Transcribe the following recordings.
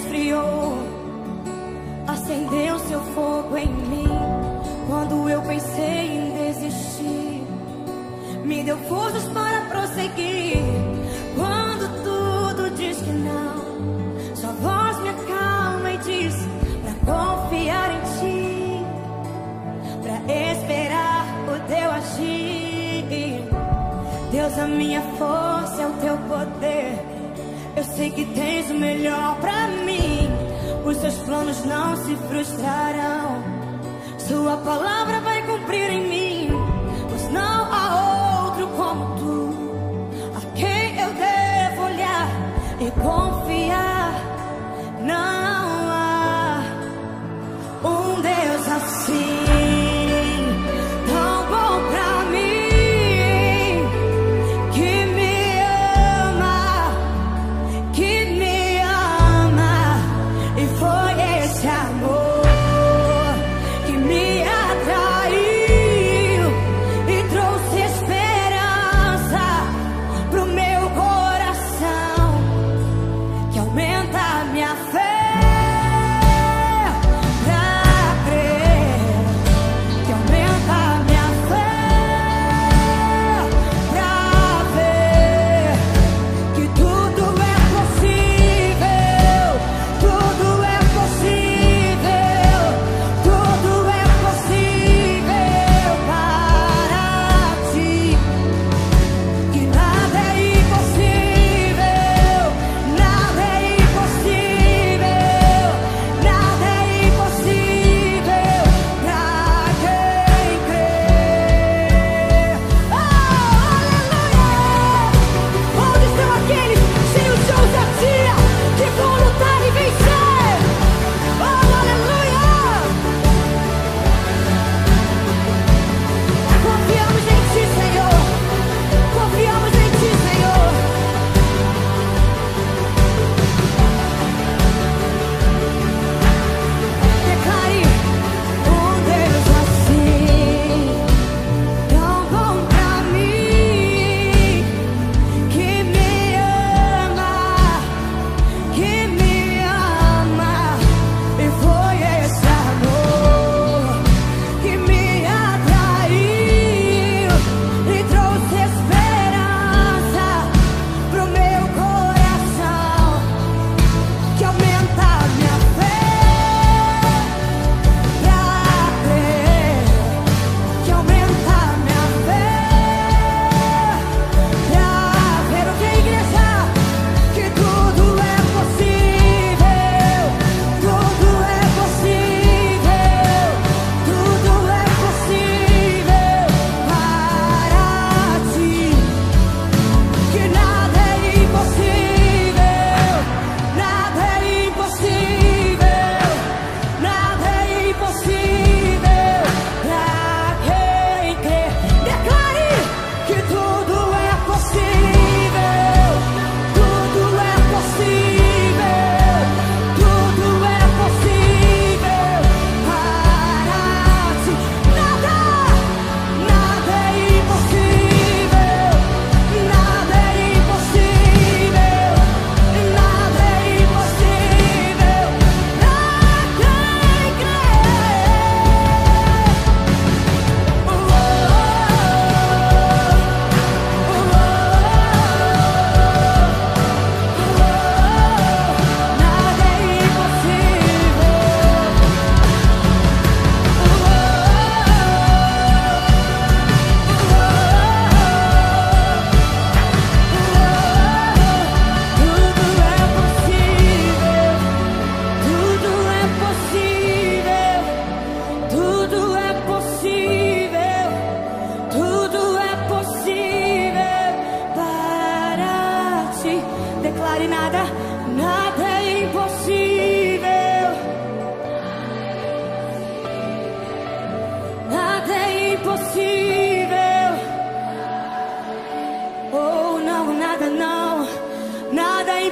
esfriou, acendeu seu fogo em mim. Quando eu pensei em desistir, me deu forças para prosseguir. Quando tudo diz que não, sua voz me acalma e diz para confiar em ti, para esperar o teu agir. Deus, a minha força é o teu poder. Eu sei que tens o melhor pra mim não se frustrarão. Sua palavra vai cumprir em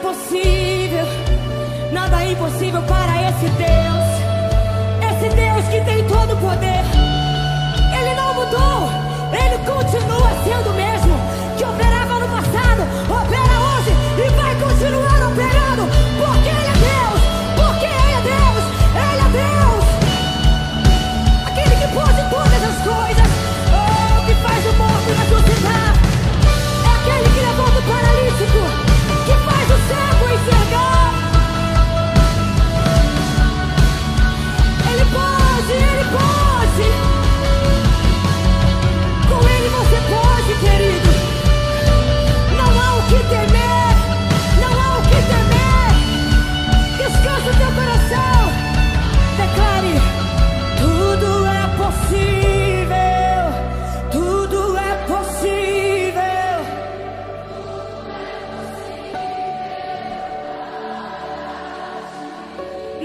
impossível, nada é impossível para esse Deus. Esse Deus que tem todo o poder. Ele não mudou, ele continua sendo o mesmo.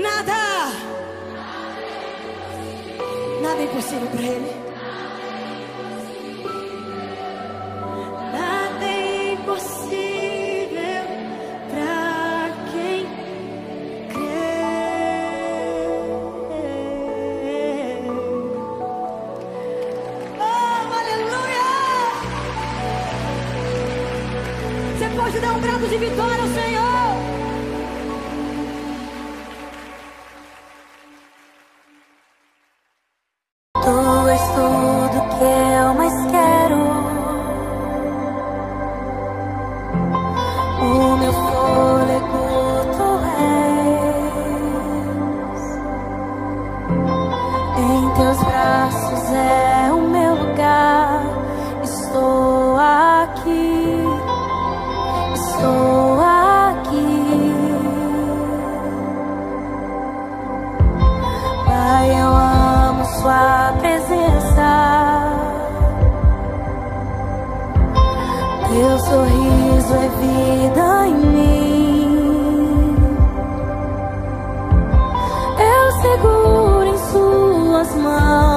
Nada. Nada é impossível para Ele. Nada é impossível para quem crê. Oh, aleluia! Você pode dar um brado de vitória ao Senhor. É o meu lugar. Estou aqui. Estou aqui. Pai, eu amo Sua presença. Teu sorriso é vida em mim. Eu seguro em Suas mãos.